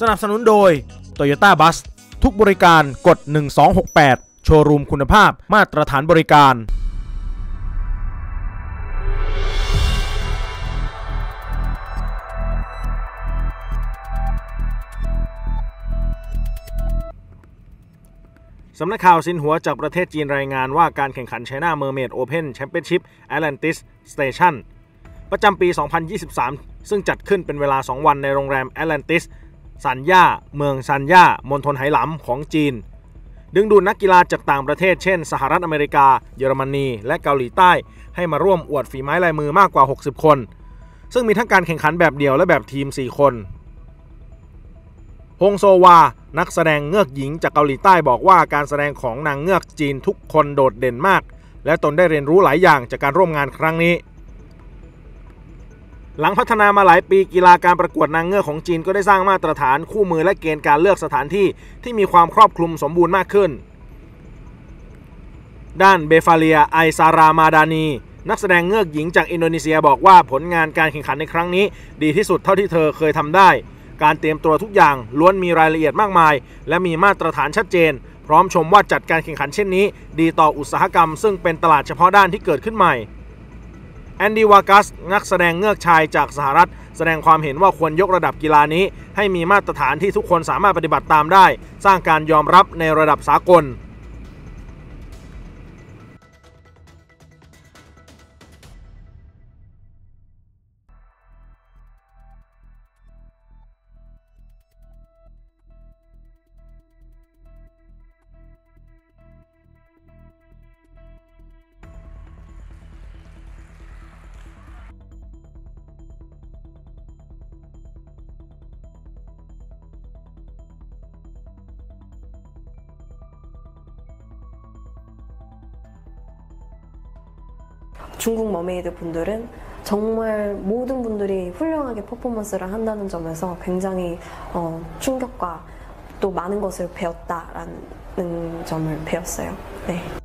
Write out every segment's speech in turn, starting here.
สนับสนุนโดย Toyota Bus ทุกบริการกด 1268 โชว์รูมคุณภาพมาตรฐานบริการ สำนักข่าวสินหัวจากประเทศจีนรายงานว่าการแข่งขัน China Mermaid Open Championship Atlantis Station ประจำปี 2023 ซึ่งจัดขึ้นเป็นเวลา 2 วันในโรงแรม Atlantis ซันย่า เมืองซันย่ามณฑลไหหลำของจีน ดึงดูดนักกีฬาจากต่างประเทศ เช่น สหรัฐอเมริกา เยอรมนี และเกาหลีใต้ ให้มาร่วมอวดฝีไม้ลายมือมากกว่า 60 คน ซึ่งมีทั้งการแข่งขันแบบเดี่ยวและแบบทีม 4 คนฮงโซวา นักแสดงเงือกหญิงจากเกาหลีใต้บอกว่าการแสดงของนางเงือกจีนทุกคนโดดเด่นมาก และตนได้เรียนรู้หลายอย่างจากการร่วมงานครั้งนี้ หลังพัฒนามาหลายปีกีฬาการประกวดนางเงือกของจีนก็ได้สร้างมาตรฐานคู่มือและเกณฑ์การเลือกสถานที่ที่มีความครอบคลุมสมบูรณ์มากขึ้น ด้านเบฟาเลียไอซารามาดานี นักแสดงเงือกหญิงจากอินโดนีเซียบอกว่าผลงานการแข่งขันในครั้งนี้ ดีที่สุดเท่าที่เธอเคยทำได้ การเตรียมตัวทุกอย่างล้วนมีรายละเอียดมากมาย และมีมาตรฐานชัดเจน พร้อมชมว่าจัดการแข่งขันเช่นนี้ ดีต่ออุตสาหกรรม ซึ่งเป็นตลาดเฉพาะด้านที่เกิดขึ้นใหม่ แอนดี้วากัสนักแสดงเงือกชายจากสหรัฐ แสดงความเห็นว่าควรยกระดับกีฬานี้ ให้มีมาตรฐานที่ทุกคนสามารถปฏิบัติตามได้ สร้างการยอมรับในระดับสากล 중국 머메이드 분들은 정말 모든 분들이 훌륭하게 퍼포먼스를 한다는 점에서 굉장히 어, 충격과 또 많은 것을 배웠다라는 점을 배웠어요. 네.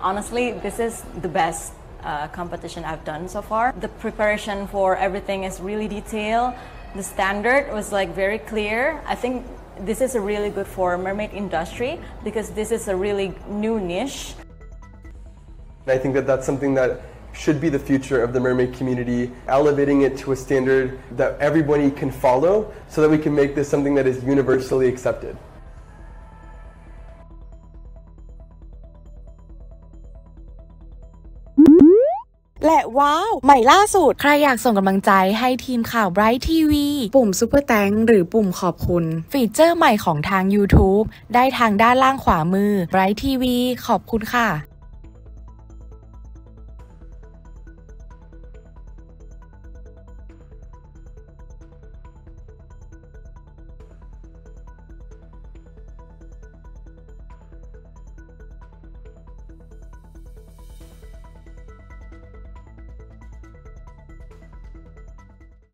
Honestly, this is the best uh, competition I've done so far. The preparation for everything is really detailed. The standard was like very clear. I think this is a really good for mermaid industry because this is a really new niche. I think that that's something that should be the future of the mermaid community, elevating it to a standard that everybody can follow so that we can make this something that is universally accepted. และว้าวใหม่ล่าสุด ใครอยากส่งกำลังใจให้ทีมข่าว Bright TV ปุ่ม Super t h a n k หรือปุ่มขอบคุณ ฟีเจอร์ใหม่ของทาง YouTube ได้ทางด้านล่างขวามือ Bright TV ขอบคุณค่ะ